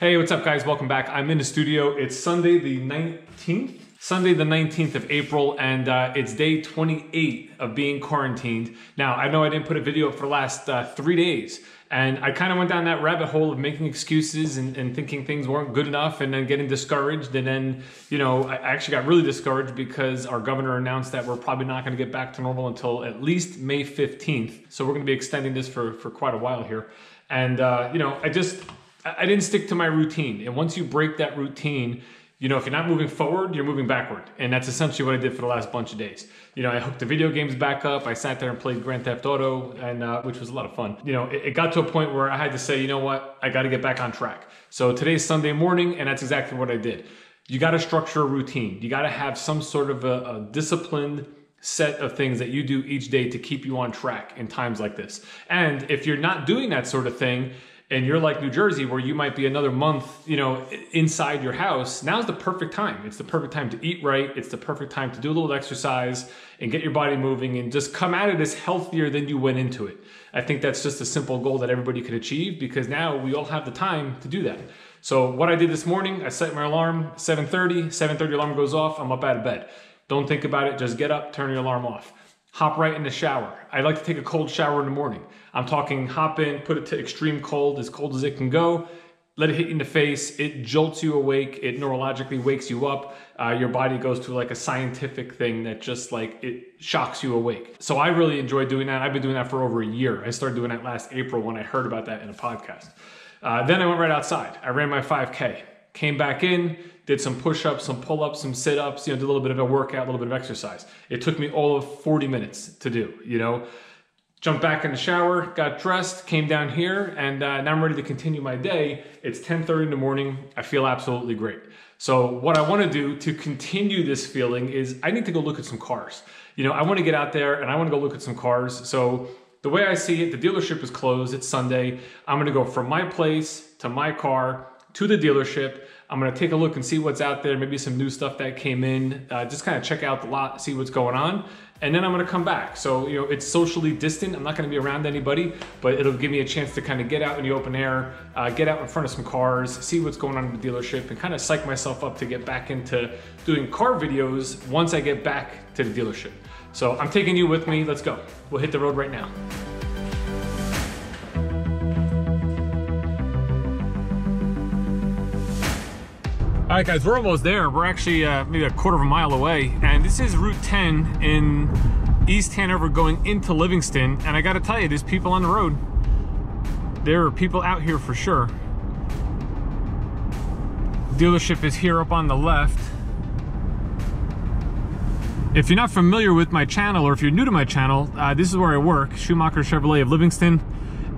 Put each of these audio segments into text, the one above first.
Hey, what's up guys? Welcome back. I'm in the studio. It's Sunday the 19th. Sunday the 19th of April and uh, it's day 28 of being quarantined. Now, I know I didn't put a video up for the last uh, three days and I kind of went down that rabbit hole of making excuses and, and, thinking things weren't good enough and then getting discouraged. And then, you know, I actually got really discouraged because our governor announced that we're probably not going to get back to normal until at least May 15th. So we're going to be extending this for, for quite a while here. And, uh, you know, I just, I didn't stick to my routine. And once you break that routine, you know, if you're not moving forward, you're moving backward. And that's essentially what I did for the last bunch of days. You know, I hooked the video games back up. I sat there and played Grand Theft Auto, and uh, which was a lot of fun. You know, it, it, got to a point where I had to say, you know what, I got to get back on track. So today's Sunday morning, and that's exactly what I did. You got to structure a routine. You got to have some sort of a, a disciplined set of things that you do each day to keep you on track in times like this. And if you're not doing that sort of thing, and you're like New Jersey, where you might be another month, you know, inside your house, now's the perfect time. It's the perfect time to eat right. It's the perfect time to do a little exercise and get your body moving and just come out of this healthier than you went into it. I think that's just a simple goal that everybody could achieve because now we all have the time to do that. So what I did this morning, I set my alarm 7:30. 7:30 alarm goes off. I'm up out of bed. Don't think about it. Just get up, turn your alarm off hop right in the shower. I like to take a cold shower in the morning. I'm talking hop in, put it to extreme cold, as cold as it can go. Let it hit you in the face. It jolts you awake. It neurologically wakes you up. Uh, your body goes to like a scientific thing that just like it shocks you awake. So I really enjoy doing that. I've been doing that for over a year. I started doing that last April when I heard about that in a podcast. Uh, then I went right outside. I ran my 5K came back in, did some push-ups, some pull-ups, some sit-ups, you know, did a little bit of a workout, a little bit of exercise. It took me all of 40 minutes to do, you know. Jumped back in the shower, got dressed, came down here, and uh, now I'm ready to continue my day. It's 10.30 in the morning. I feel absolutely great. So what I want to do to continue this feeling is I need to go look at some cars. You know, I want to get out there and I want to go look at some cars. So the way I see it, the dealership is closed. It's Sunday. I'm going to go from my place to my car to the dealership. I'm gonna take a look and see what's out there, maybe some new stuff that came in, uh, just kind of check out the lot, see what's going on, and then I'm gonna come back. So, you know, it's socially distant. I'm not gonna be around anybody, but it'll give me a chance to kind of get out in the open air, uh, get out in front of some cars, see what's going on in the dealership, and kind of psych myself up to get back into doing car videos once I get back to the dealership. So I'm taking you with me, let's go. We'll hit the road right now. All right, guys, we're almost there. We're actually uh, maybe a quarter of a mile away, and this is Route 10 in East Hanover going into Livingston. And I got to tell you, there's people on the road. There are people out here for sure. Dealership is here up on the left. If you're not familiar with my channel, or if you're new to my channel, uh, this is where I work, Schumacher Chevrolet of Livingston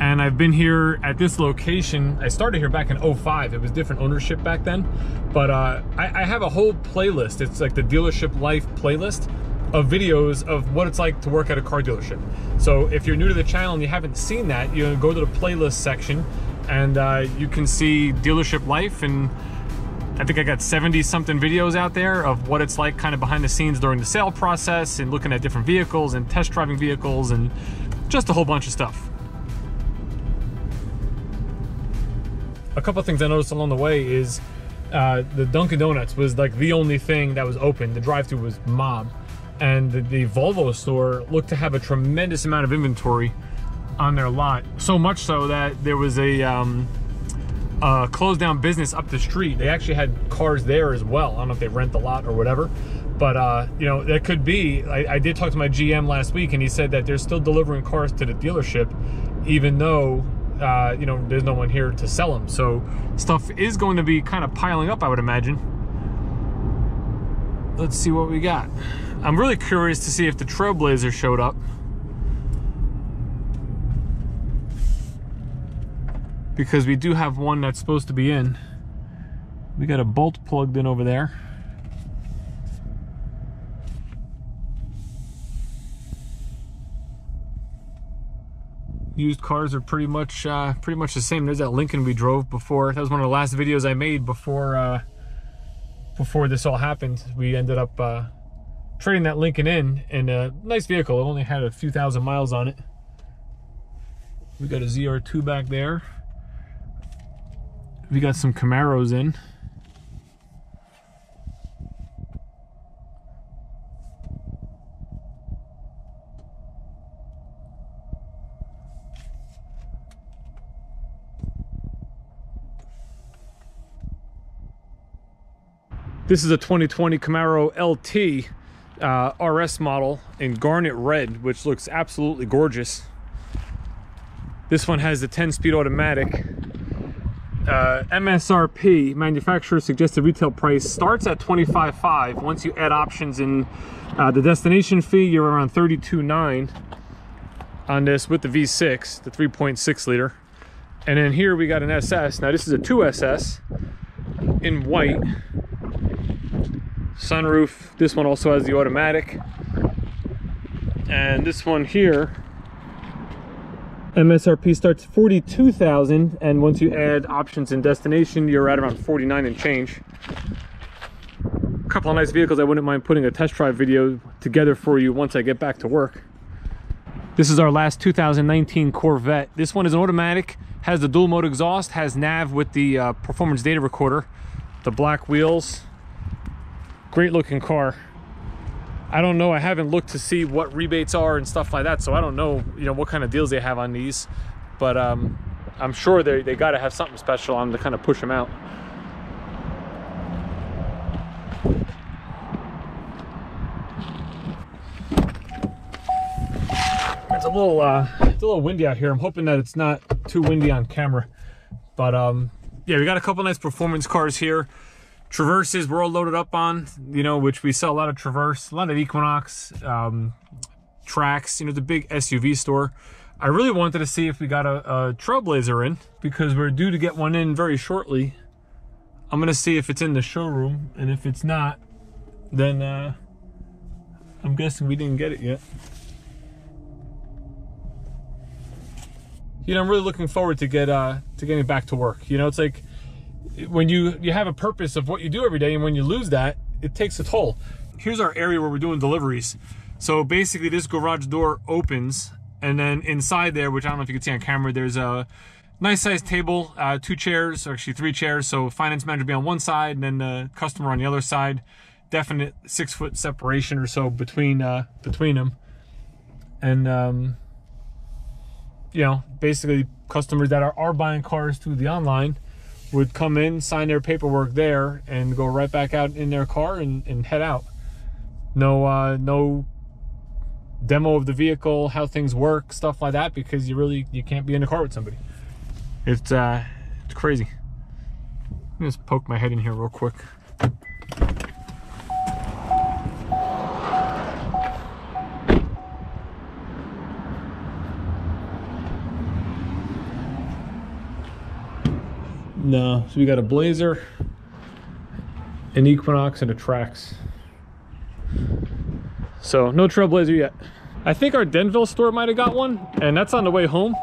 and I've been here at this location. I started here back in 05. It was different ownership back then, but uh, I, I, have a whole playlist. It's like the dealership life playlist of videos of what it's like to work at a car dealership. So if you're new to the channel and you haven't seen that, you go to the playlist section and uh, you can see dealership life and I think I got 70 something videos out there of what it's like kind of behind the scenes during the sale process and looking at different vehicles and test driving vehicles and just a whole bunch of stuff. A couple of things I noticed along the way is uh, the Dunkin' Donuts was like the only thing that was open. The drive-through was mob, and the, the, Volvo store looked to have a tremendous amount of inventory on their lot. So much so that there was a, um, closed down business up the street. They actually had cars there as well. I don't know if they rent the lot or whatever, but uh, you know that could be. I, I did talk to my GM last week, and he said that they're still delivering cars to the dealership, even though uh, you know, there's no one here to sell them. So stuff is going to be kind of piling up, I would imagine. Let's see what we got. I'm really curious to see if the Trailblazer showed up. Because we do have one that's supposed to be in. We got a bolt plugged in over there. Used cars are pretty much uh, pretty much the same. There's that Lincoln we drove before. That was one of the last videos I made before uh, before this all happened. We ended up uh, trading that Lincoln in in a nice vehicle. It only had a few thousand miles on it. We got a ZR2 back there. We got some Camaros in. This is a 2020 Camaro LT uh, RS model in garnet red, which looks absolutely gorgeous. This one has the 10-speed automatic. Uh, MSRP, manufacturer suggested retail price, starts at 25.5. Once you add options in uh, the destination fee, you're around 32.9 on this with the V6, the 3.6 liter. And then here we got an SS. Now this is a 2SS in white sunroof. This one also has the automatic. And this one here, MSRP starts 42,000 and once you add options and destination, you're at around 49 and change. A couple of nice vehicles I wouldn't mind putting a test drive video together for you once I get back to work. This is our last 2019 Corvette. This one is an automatic, has the dual mode exhaust, has nav with the uh, performance data recorder, the black wheels, great looking car. I don't know. I haven't looked to see what rebates are and stuff like that so i don't know you know what kind of deals they have on these. But um i'm sure they, they got to have something special on them to kind of push them out. It's a little uh it's a little windy out here. I'm hoping that it's not too windy on camera. But um yeah we got a couple nice performance cars here Traverses we're all loaded up on, you know, which we sell a lot of Traverse, a lot of Equinox, um, Trax, you know, the big SUV store. I really wanted to see if we got a, a Trailblazer in because we're due to get one in very shortly. I'm to see if it's in the showroom, and if it's not, then uh, I'm guessing we didn't get it yet. You know, I'm really looking forward to get uh, to getting back to work. You know, it's like when you you have a purpose of what you do every day and when you lose that it takes a toll. Here's our area where we're doing deliveries. So basically this garage door opens and then inside there which i don't know if you can see on camera there's a nice sized table uh, two chairs or actually three chairs. So finance manager be on one side and then the customer on the other side. Definite six foot separation or so between uh between them and um you know basically customers that are, are buying cars through the online would come in, sign their paperwork there, and go right back out in their car and, and head out. No, uh, no demo of the vehicle, how things work, stuff like that, because you really you can't be in the car with somebody. It's uh, it's crazy. Let me just poke my head in here real quick. No, so we got a Blazer, an Equinox, and a Trax. So no Trailblazer yet. I think our Denville store might have got one, and that's on the way home.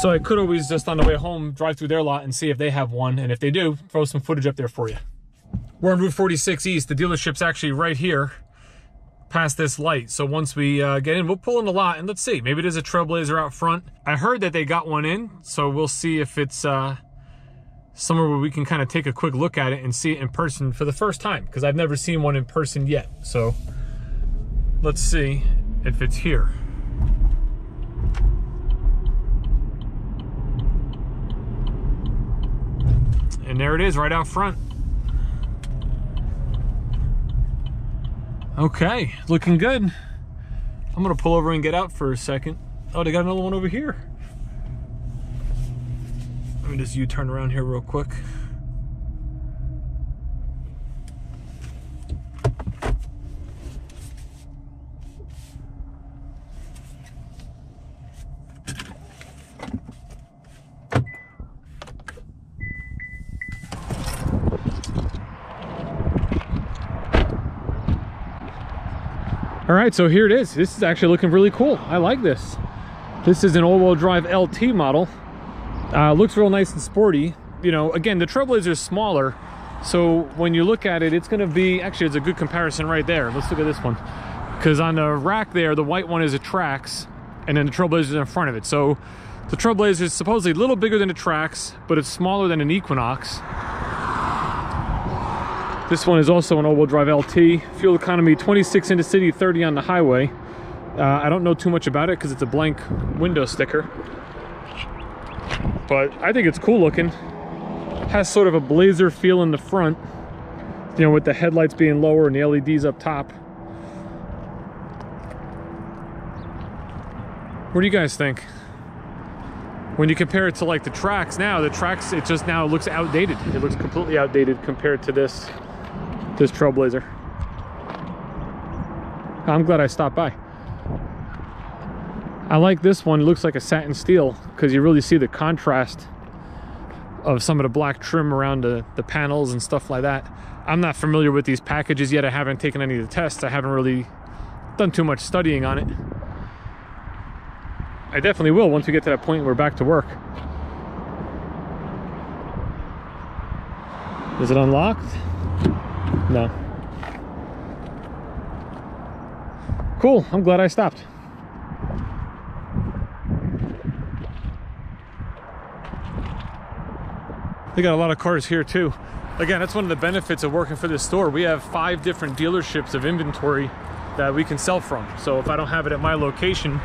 So I could always just on the way home drive through their lot and see if they have one, and if they do, throw some footage up there for you. We're on Route 46 East. The dealership's actually right here past this light. So once we uh, get in, we'll pull in the lot and let's see. Maybe there's a Trailblazer out front. I heard that they got one in, so we'll see if it's uh, somewhere where we can kind of take a quick look at it and see it in person for the first time because I've never seen one in person yet. So let's see if it's here. And there it is right out front. Okay, looking good. I'm gonna pull over and get out for a second. Oh, they got another one over here. Let me just U-turn around here real quick. All right, so here it is. This is actually looking really cool. I like this. This is an all-wheel drive LT model. Uh, looks real nice and sporty. You know, again, the Trailblazer is smaller, so when you look at it, it's going to be, actually, it's a good comparison right there. Let's look at this one. Because on the rack there, the white one is a Trax, and then the Trailblazer is in front of it. So The Trailblazer is supposedly a little bigger than the Trax, but it's smaller than an Equinox. This one is also an all-wheel drive LT. Fuel economy 26 in the city, 30 on the highway. Uh, I don't know too much about it because it's a blank window sticker. But I think it's cool looking. Has sort of a blazer feel in the front. You know, with the headlights being lower and the LEDs up top. What do you guys think? When you compare it to like the Trax now, the Trax, it just now looks outdated. It looks completely outdated compared to this this Trailblazer. I'm glad I stopped by. I like this one, it looks like a satin steel because you really see the contrast of some of the black trim around the, the panels and stuff like that. I'm not familiar with these packages yet. I haven't taken any of the tests. I haven't really done too much studying on it. I definitely will once we get to that point we're back to work. Is it unlocked? No. Cool, I'm glad I stopped. They got a lot of cars here too. Again, that's one of the benefits of working for this store. We have five different dealerships of inventory that we can sell from. So if I don't have it at my location,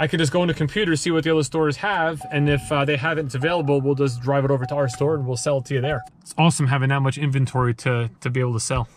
I can just go into computer, see what the other stores have, and if uh, they have it it's available, we'll just drive it over to our store and we'll sell it to you there. It's awesome having that much inventory to, to be able to sell.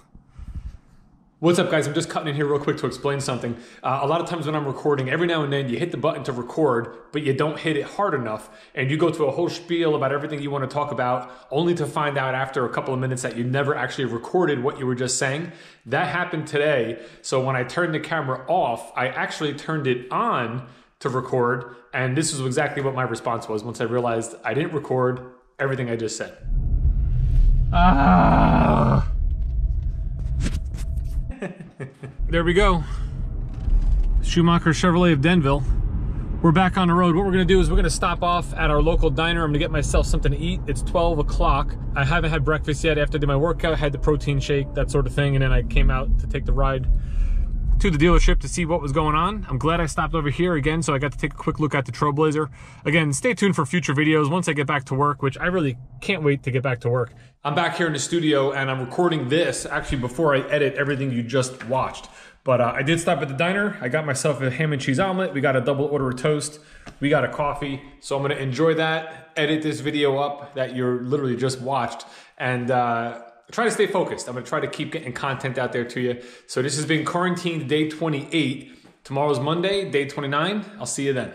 What's up guys, I'm just cutting in here real quick to explain something. Uh, a lot of times when I'm recording, every now and then you hit the button to record, but you don't hit it hard enough, and you go through a whole spiel about everything you want to talk about, only to find out after a couple of minutes that you never actually recorded what you were just saying. That happened today, so when I turned the camera off, I actually turned it on to record, and this is exactly what my response was once I realized I didn't record everything I just said. Ah. There we go. Schumacher Chevrolet of Denville. We're back on the road. What we're gonna do is we're gonna stop off at our local diner. I'm gonna get myself something to eat. It's 12 o'clock. I haven't had breakfast yet. After I did my workout, I had the protein shake, that sort of thing, and then I came out to take the ride to the dealership to see what was going on. I'm glad I stopped over here again, so I got to take a quick look at the Trailblazer. Again, stay tuned for future videos once I get back to work, which I really can't wait to get back to work. I'm back here in the studio and I'm recording this actually before I edit everything you just watched. But uh, I did stop at the diner. I got myself a ham and cheese omelet. We got a double order of toast. We got a coffee. So I'm gonna enjoy that, edit this video up that you're literally just watched, and uh, try to stay focused. I'm gonna try to keep getting content out there to you. So this has been quarantine day 28. Tomorrow's Monday, day 29. I'll see you then.